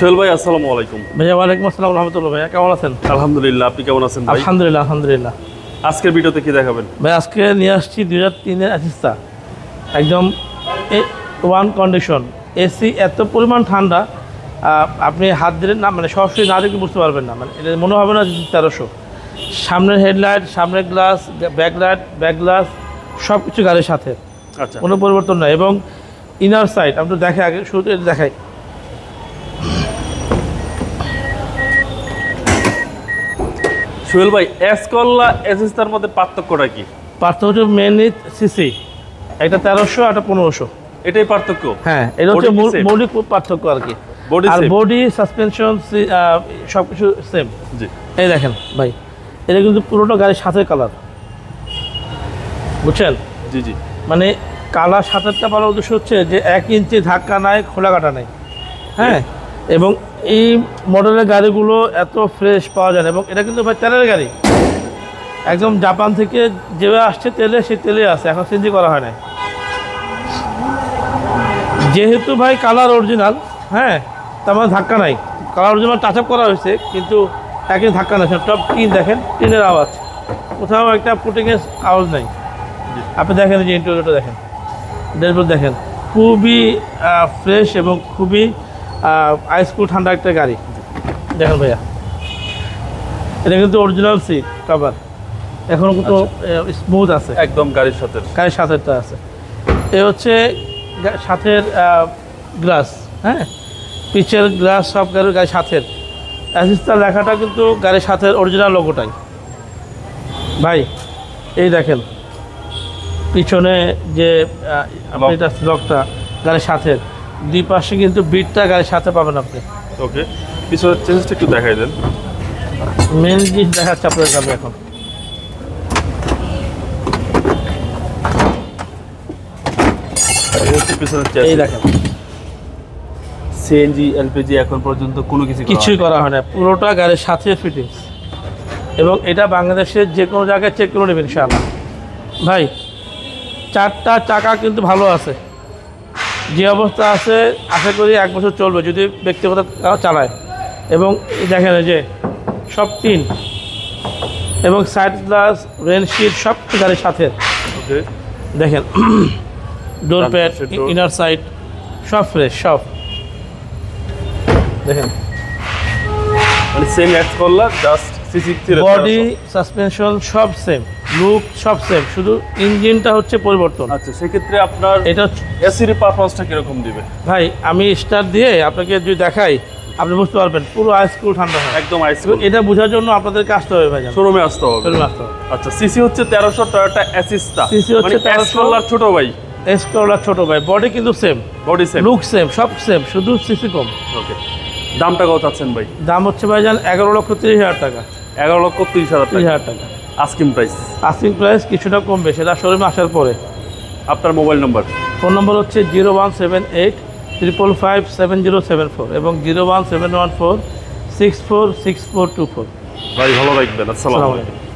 সোহেল ভাই আসসালামু আলাইকুম। ভাইয়া ওয়ালাইকুম আসসালাম রহমতুল্লাহ ভাইয়া কেমন আছেন? আলহামদুলিল্লাহ আপনি কেমন আছেন আলহামদুলিল্লাহ আলহামদুলিল্লাহ। আজকের ভিডিওতে কি দেখাবেন? ভাই আজকে নিয়ে আসছি দুই হাজার তিনের অ্যাসিস্তা। একদম ওয়ান কন্ডিশন। এসি এত পরিমাণ ঠান্ডা আপনি হাত দিলে না মানে সরাসরি না দেখলে বুঝতে পারবেন না। মানে এটা মনে হবে না তেরোশো। সামনের হেডলাইট সামনের glass back light back glass সব কিছু গাড়ির সাথে। আচ্ছা। কোনো পরিবর্তন নাই। এবং ইনার সাইড আমি তো দেখে আগে শুরুতে দেখাই। সোহেল ভাই এসকল্লা এসিস্তার মধ্যে পার্থক্যটা কি? পার্থক্য হচ্ছে মেনলি সিসি একটা তেরোশো একটা পনেরোশো। এটাই পার্থক্য? হ্যাঁ এটা হচ্ছে? মৌলিক পার্থক্য আর কি। আর বডি সাসপেনশন সব কিছু সেম জি। এই দেখেন ভাই এটা কিন্তু পুরোটা গাড়ির সাথে কালার বুঝছেন? জি জি। মানে কালার সাথেরটা বলার উদ্দেশ্য হচ্ছে যে এক ইঞ্চি ধাক্কা নাই খোলা কাটা নাই। হ্যাঁ? এবং এই মডেলের গাড়িগুলো এত ফ্রেশ পাওয়া যায় না। এবং এটা কিন্তু ভাই তেলের গাড়ি। একদম জাপান থেকে যেভাবে আসছে তেলে সে তেলে আছে। এখন চেঞ্জ করা হয় না যেহেতু ভাই কালার অরিজিনাল হ্যাঁ তার মানে ধাক্কা নাই। কালার অরিজিনাল টাচ আপ করা হয়েছে, কিন্তু একই ধাক্কা নাই। সব টিন দেখেন, টিনের আওয়াজ। কোথাও একটা পুটিংয়ের আওয়াজ নাই। আপনি দেখেন যে ইন্টারভিউটা দেখেন। ড্যাশবোর্ড দেখেন। খুবই ফ্রেশ এবং খুবই আইসকুল ঠান্ডা একটা গাড়ি। দেখেন ভাইয়া। এটা কিন্তু অরিজিনাল সিট কভার এখনও কিন্তু স্মুথ আছে। একদম গাড়ির সাথে। গাড়ির সাথেরটা আছে। এ হচ্ছে সাথের গ্লাস হ্যাঁ? পিচের গ্লাস সব গাড়ির গাড়ির সাথের। অ্যাসিস্টার লেখাটা কিন্তু গাড়ির সাথের অরিজিনাল লোগোটাই ভাই এই দেখেন। পিছনে যে. লকটা গাড়ির সাথে দুই পাশে কিন্তু বিটটা গাড়ির সাথে পাবেন আপনি। ওকে পিছনের চেঞ্জটা একটু দেখাই দেন। মেন জিনিস দেখাচ্ছে আপনাদের কাছে এখন। এই হচ্ছে পিছনের এই দেখেন। সিএনজি এলপিজি এখন পর্যন্ত কোনো কিছু কিছুই করা হয় না। পুরোটা গাড়ির সাথে ফিটিংস এবং এটা বাংলাদেশের যে কোনো জায়গায় চেক করে নেবেন ইনশাআল্লাহ। ভাই চারটা চাকা কিন্তু ভালো আছে। যে অবস্থা আছে আশা করি এক বছর চলবে যদি ব্যক্তিগত কারও চালায়। এবং দেখেন যে সব টিন এবং সাইড গ্লাস রেনশিট সব গাড়ির সাথে। দেখেন ডোর প্যাড ইনার সাইড সব ফ্রেশ সব। দেখেন। মানে same X Corolla just body suspension সব সেম লুক সব সেম শুধু ইঞ্জিনটা হচ্ছে পরিবর্তন। আচ্ছা সেক্ষেত্রে আপনার এটা এসির পারফরমেন্সটা কীরকম দিবে? ভাই আমি স্টার দিয়ে আপনাকে যদি দেখাই আপনি বুঝতে পারবেন পুরো আইসকুল ঠান্ডা হয়। একদম আইস এবং এটা বোঝার জন্য আপনাদেরকে আসতে হবে ভাই শোরুমে আসতে হবে। চলুন আসতে হবে। আচ্ছা সিসি হচ্ছে তেরোশো টয়োটা অ্যাসিস্টা CC হচ্ছে মানে 1300 এসকলার ছোট ভাই। এস করলার ছোটো ভাই। বডি কিন্তু same body same look same সব সেম শুধু সিসি কম। ওকে দামটা কত চাচ্ছেন ভাই? দাম হচ্ছে ভাই যান এগারো লক্ষ তিরিশ হাজার টাকা। এগারো লক্ষ তিরিশ হাজার তিরিশ হাজার টাকা। আস্কিং প্রাইস আস্কিং প্রাইস কিছুটা কমবে সেটা শোরুমে আসার পরে। আপনার মোবাইল নম্বর ফোন নম্বর হচ্ছে zero one seven eight triple five seven zero seven four এবং zero one seven one four six four six four two four. ভাই ভালো রাখবেন। আসসালামু আলাইকুম।